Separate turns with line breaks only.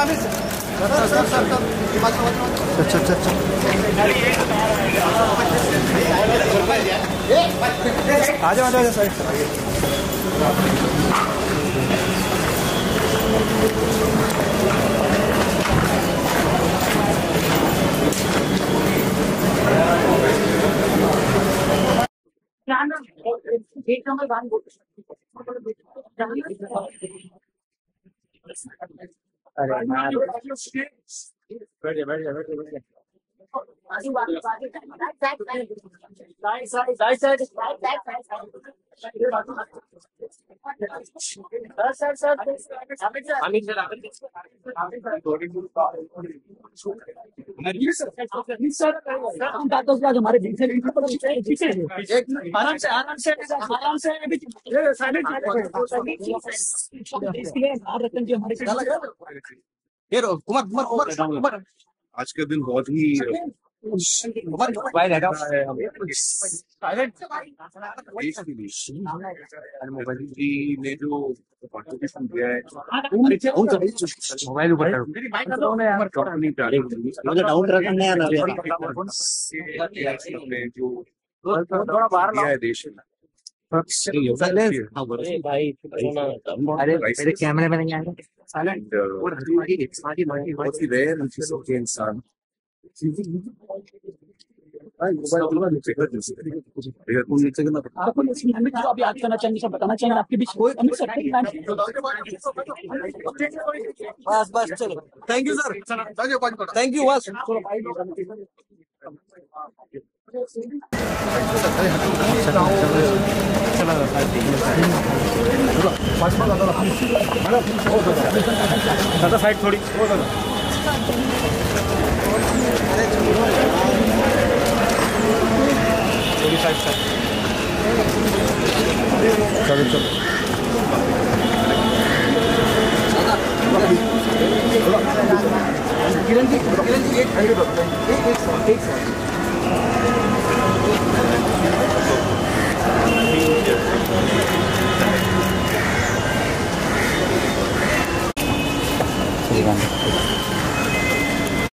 अच्छा अच्छा अच्छा आ जाओ आ जाओ साइड
एक नंबर वन
अरे बैठ जा बैठ जा बैठ जा बैठ जा
हमारे आराम से आराम से। आराम से इसलिए रतन जी हमारे
कुमार कुमार। कुमार
आज का दिन बहुत ही जी ने जो कॉन्ट्रीब्यूशन दिया है
मोबाइल ऊपर करो
कंपनी डाउन
रखने
ने जो
थोड़ा बाहर
दिया है देश में
अरे मेरे कैमरे में नहीं आएगा
And, uh, बहुत ही रेयर चीज़ों के इंसान
आपको अभी आज करना चाहेंगे सब बताना चाहेंगे आपके बीच कोई
बस बस चलो thank you sir thank you बस दादा साइड थोड़ी चलो चलो किरण जी किरण जी एक एक एक सौ एक सौ